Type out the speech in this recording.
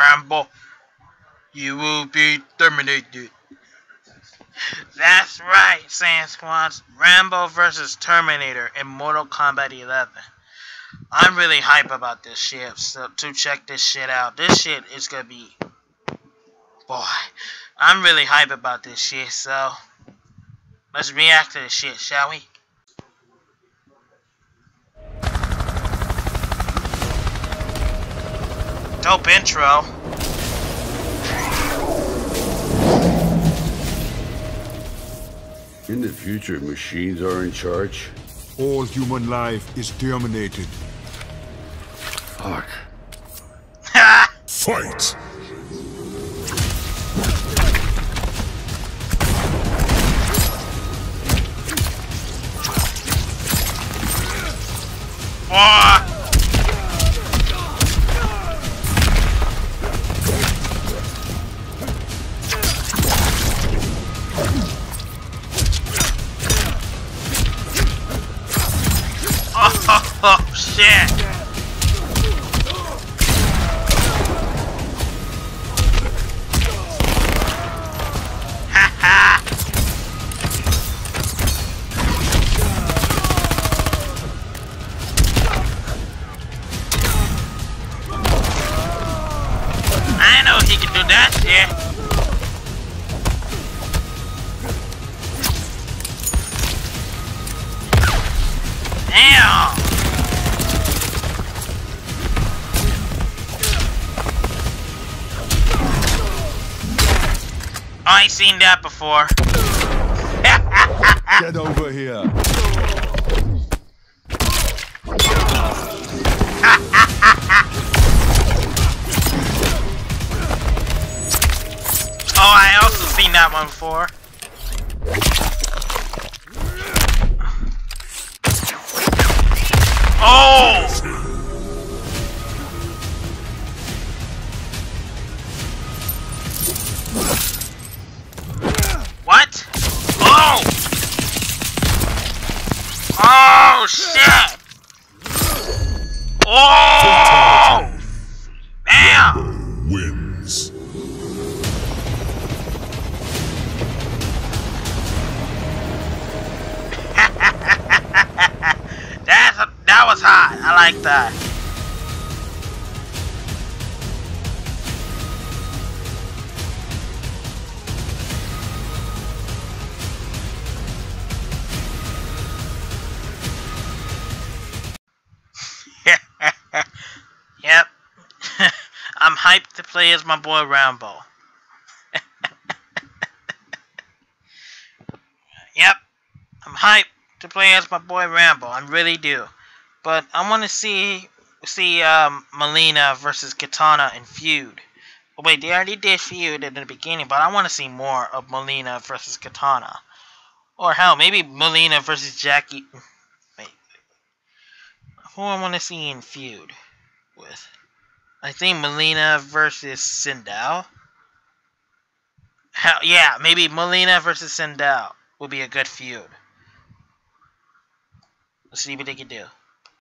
Rambo, you will be terminated. That's right, Saiyan Squads. Rambo versus Terminator in Mortal Kombat 11. I'm really hype about this shit, so to check this shit out. This shit is gonna be... Boy, I'm really hype about this shit, so... Let's react to this shit, shall we? Dope intro. In the future, machines are in charge. All human life is terminated. Fuck. Ha! Fight! Oh, oh, shit! I know he can do that shit. I ain't seen that before. Get over here. Oh, I also seen that one before. Oh! Like that. yep. I'm hyped to play as my boy Rambo. yep. I'm hyped to play as my boy Rambo. I really do. But I want to see see um, Mileena versus Kitana in feud. Oh, wait, they already did feud in the beginning, but I want to see more of Mileena versus Kitana. Or hell, maybe Mileena versus Jacqui. Wait, who I want to see in feud with? I think Mileena versus Sindel. Hell, yeah, maybe Mileena versus Sindel would be a good feud. Let's see what they can do.